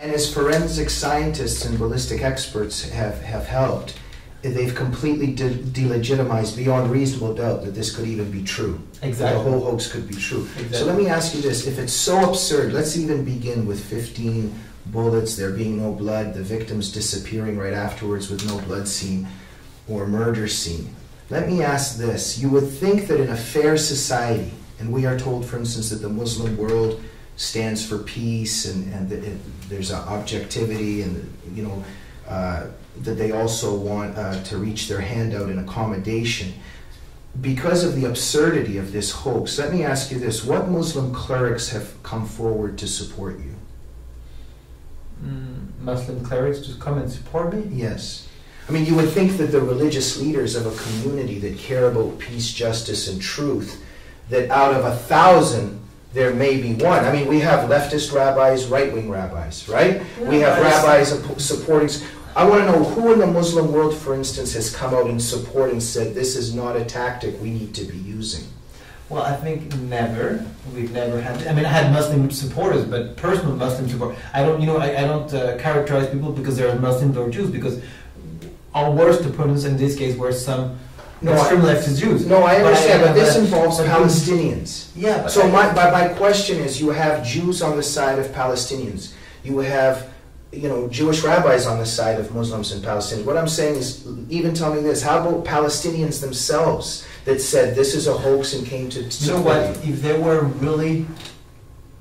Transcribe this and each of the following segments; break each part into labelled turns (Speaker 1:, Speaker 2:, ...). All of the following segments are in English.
Speaker 1: And as forensic scientists and ballistic experts have, have helped, they've completely de- delegitimized beyond reasonable doubt that this could even be true.
Speaker 2: Exactly.
Speaker 1: The whole hoax could be true.
Speaker 2: Exactly.
Speaker 1: So let me ask you this: If it's so absurd, let's even begin with 15 bullets, there being no blood, the victims disappearing right afterwards with no blood scene or murder scene. Let me ask this: You would think that in a fair society, and we are told, for instance, that the Muslim world stands for peace and, and that it, there's an objectivity and you know uh, that they also want uh, to reach their hand out in accommodation. Because of the absurdity of this hoax let me ask you this. What muslim clerics have come forward to support you?
Speaker 2: Mm, Muslim clerics to come and support me?
Speaker 1: yes. I mean you would think that the religious leaders of a community that care about peace justice and truth that out of a thousand there may be one. I mean, we have leftist rabbis, right wing rabbis, right? we have rabbis supporting. I want to know who in the Muslim world, for instance, has come out in support and said this is not a tactic we need to be using.
Speaker 2: Well, I think never. We've never had. I mean, I had Muslim supporters, but personal Muslim support. I don't, you know, I, I don't uh, characterize people because they're Muslims or Jews. Because our worst opponents in this case were some no, extreme leftist Jews.
Speaker 1: No, I understand, but, I, but this involves Palestinians.
Speaker 2: Yeah.
Speaker 1: so my, my, my question is, you have Jews on the side of Palestinians. You have, you know, Jewish rabbis on the side of Muslims and Palestinians. What I'm saying is, even tell me this: How about Palestinians themselves that said this is a hoax and came to?
Speaker 2: You know what? If they were really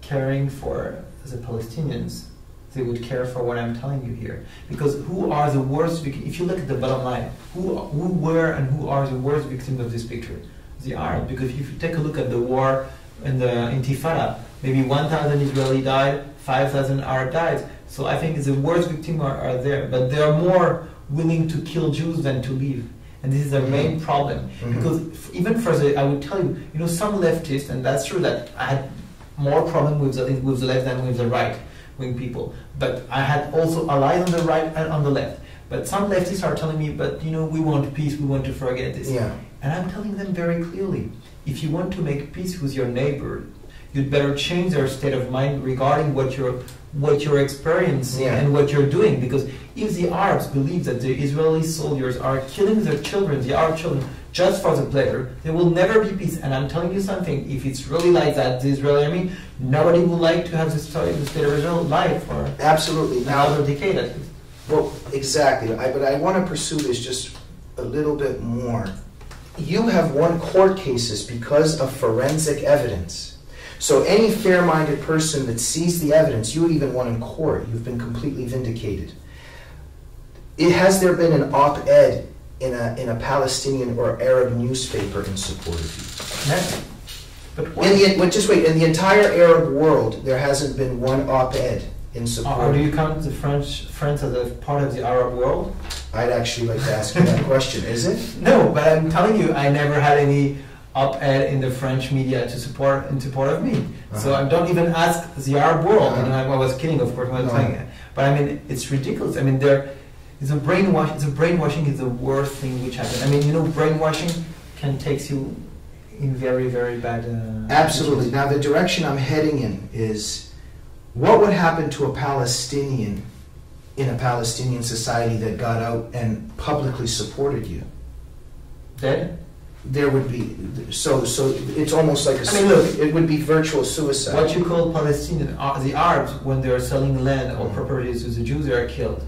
Speaker 2: caring for the Palestinians, they would care for what I'm telling you here. Because who are the worst victims? If you look at the bottom line, who, who were and who are the worst victims of this picture? The Arabs. Because if you take a look at the war and the Intifada, maybe 1,000 Israeli died, 5,000 Arab died. So I think the worst victims are, are there. But they are more willing to kill Jews than to leave. And this is the main mm-hmm. problem. Mm-hmm. Because even for the, I would tell you, you know, some leftists, and that's true that I had more problem with the, with the left than with the right wing people. But I had also allies on the right and on the left. But some leftists are telling me, but you know, we want peace, we want to forget this.
Speaker 1: Yeah.
Speaker 2: And I'm telling them very clearly, if you want to make peace with your neighbor, you'd better change their state of mind regarding what you're what you're experiencing yeah. and what you're doing. Because if the Arabs believe that the Israeli soldiers are killing their children, the Arab children, just for the pleasure, there will never be peace. And I'm telling you something, if it's really like that, the Israeli army, nobody would like to have the story of the state of Israel live for
Speaker 1: absolutely
Speaker 2: another decade at least.
Speaker 1: Well, exactly. I, but I want to pursue this just a little bit more. You have won court cases because of forensic evidence. So any fair-minded person that sees the evidence, you even won in court. You've been completely vindicated. It, has there been an op-ed in a, in a Palestinian or Arab newspaper in support of you.
Speaker 2: Never.
Speaker 1: But in the, just wait, in the entire Arab world, there hasn't been one op-ed in uh, support. Of you.
Speaker 2: Or do you count the French France as a part of the Arab world?
Speaker 1: I'd actually like to ask you that question. Is it?
Speaker 2: No, but I'm telling you, I never had any op-ed in the French media to support in support of me. Uh-huh. So I don't even ask the Arab world. Uh-huh. I, I, was kidding, of course, when I was saying it. But I mean, it's ridiculous. I mean, they're a brainwash. It's a brainwashing is the worst thing which happens. I mean, you know, brainwashing can take you in very, very bad. Uh,
Speaker 1: Absolutely. Now, the direction I'm heading in is, what would happen to a Palestinian in a Palestinian society that got out and publicly supported you?
Speaker 2: Dead.
Speaker 1: There would be so so. It's almost like a.
Speaker 2: I mean, look.
Speaker 1: It would be virtual suicide.
Speaker 2: What you call Palestinian, uh, the Arabs, when they are selling land or properties to the Jews, they are killed.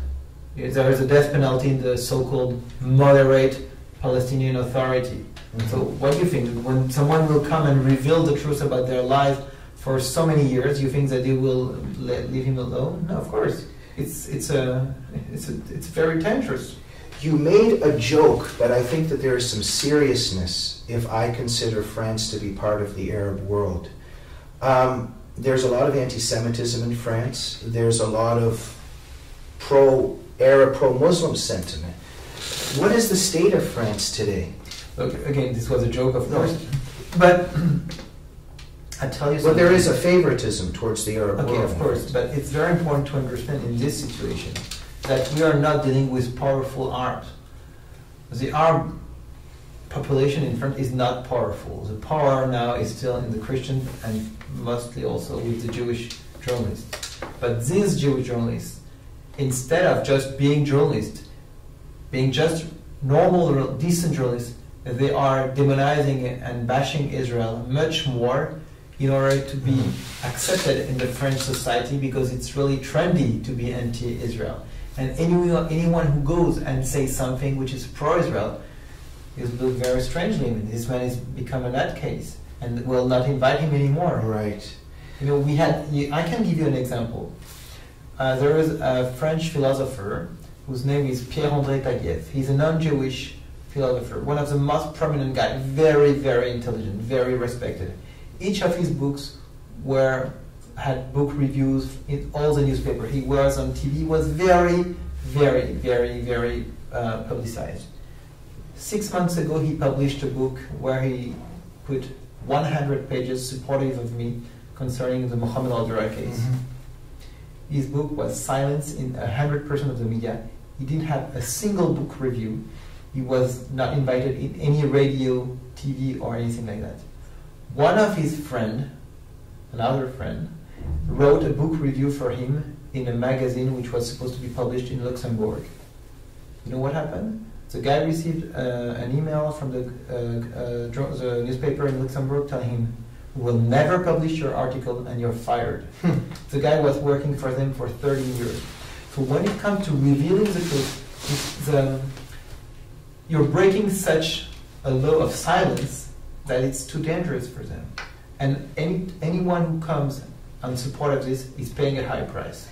Speaker 2: There is a death penalty in the so-called moderate Palestinian Authority. Mm-hmm. So what do you think? When someone will come and reveal the truth about their life for so many years, you think that they will let, leave him alone? No, of course. It's, it's, a, it's, a, it's very dangerous.
Speaker 1: You made a joke, but I think that there is some seriousness if I consider France to be part of the Arab world. Um, there's a lot of anti Semitism in France. There's a lot of pro Arab pro-Muslim sentiment. What is the state of France today?
Speaker 2: Look, again, this was a joke, of course, but I tell you something.
Speaker 1: Well, there is a favoritism towards the Arab
Speaker 2: okay,
Speaker 1: world.
Speaker 2: Okay, of course, but it's very important to understand in this situation that we are not dealing with powerful arms. The Arab population in France is not powerful. The power now is still in the Christian and mostly also with the Jewish journalists. But these Jewish journalists, instead of just being journalists, being just normal, decent journalists, they are demonizing and bashing Israel much more in order to be accepted in the French society because it's really trendy to be anti-Israel. And anyone, anyone who goes and says something which is pro-Israel is looked very strangely. I mean, this man has become a nutcase and will not invite him anymore.
Speaker 1: Right.
Speaker 2: You know, we had. I can give you an example. Uh, there is a French philosopher whose name is Pierre-André Taguieff. He's a non-Jewish philosopher, one of the most prominent guys, very, very intelligent, very respected. Each of his books were had book reviews in all the newspaper. He was on TV, was very, very, very, very uh, publicized. Six months ago, he published a book where he put 100 pages supportive of me concerning the Mohammed al-Dura case. Mm-hmm. His book was silenced in 100% of the media. He didn't have a single book review. He was not invited in any radio, TV, or anything like that. One of his friend, another friend, wrote a book review for him in a magazine which was supposed to be published in Luxembourg. You know what happened? The guy received uh, an email from the, uh, uh, the newspaper in Luxembourg telling him, "We will never publish your article and you're fired." The guy was working for them for 30 years. So when it comes to revealing the truth, the, you're breaking such a law of silence that it's too dangerous for them. And any, anyone who comes in support of this is paying a high price.